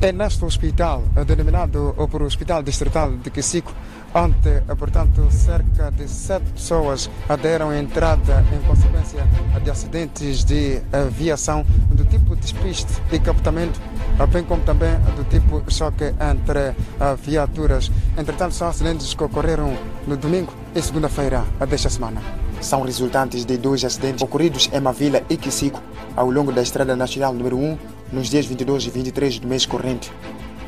É neste hospital, denominado por Hospital Distrital de Quisico, onde, portanto, cerca de sete pessoas deram entrada em consequência de acidentes de aviação do tipo despiste e captamento, bem como também do tipo choque entre viaturas. Entretanto, são acidentes que ocorreram no domingo e segunda-feira desta semana. São resultantes de dois acidentes ocorridos em Mavila e Quisico ao longo da Estrada Nacional número 1 nos dias 22 e 23 do mês corrente.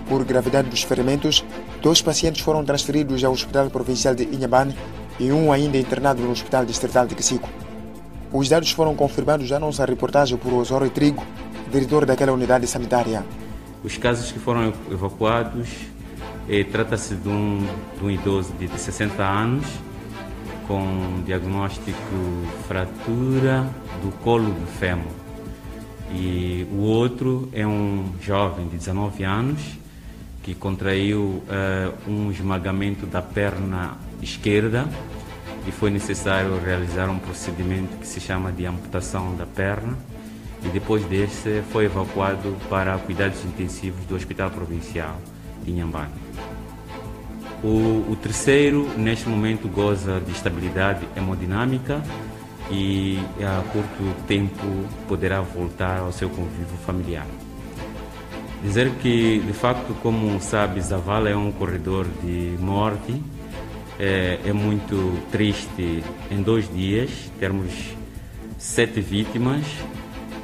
Por gravidade dos ferimentos, dois pacientes foram transferidos ao Hospital Provincial de Inhambane e um ainda internado no Hospital Distrital de Quisico. Os dados foram confirmados na nossa reportagem por Osório Trigo, diretor daquela unidade sanitária. Os casos que foram evacuados eh, trata-se de, um, de um idoso de 60 anos com diagnóstico fratura do colo do fêmur e o outro é um jovem de 19 anos que contraiu uh, um esmagamento da perna esquerda e foi necessário realizar um procedimento que se chama de amputação da perna e depois desse foi evacuado para cuidados intensivos do Hospital Provincial de Inhambane. O, o terceiro, neste momento, goza de estabilidade hemodinâmica e a curto tempo poderá voltar ao seu convívio familiar. Dizer que, de facto, como sabe, Zavala é um corredor de morte, é, é muito triste em dois dias termos sete vítimas,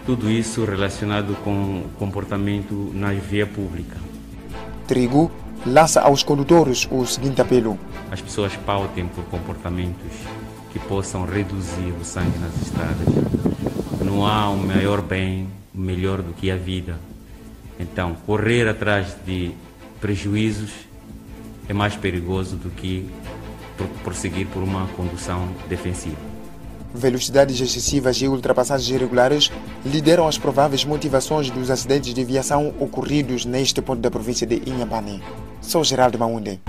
tudo isso relacionado com comportamento na via pública. Trigo lança aos condutores o seguinte apelo: As pessoas pautem por comportamentos que possam reduzir o sangue nas estradas. Não há um maior bem melhor do que a vida. Então, correr atrás de prejuízos é mais perigoso do que prosseguir por uma condução defensiva. Velocidades excessivas e ultrapassagens irregulares lideram as prováveis motivações dos acidentes de aviação ocorridos neste ponto da província de Inhambane. Sou Geraldo Maunde.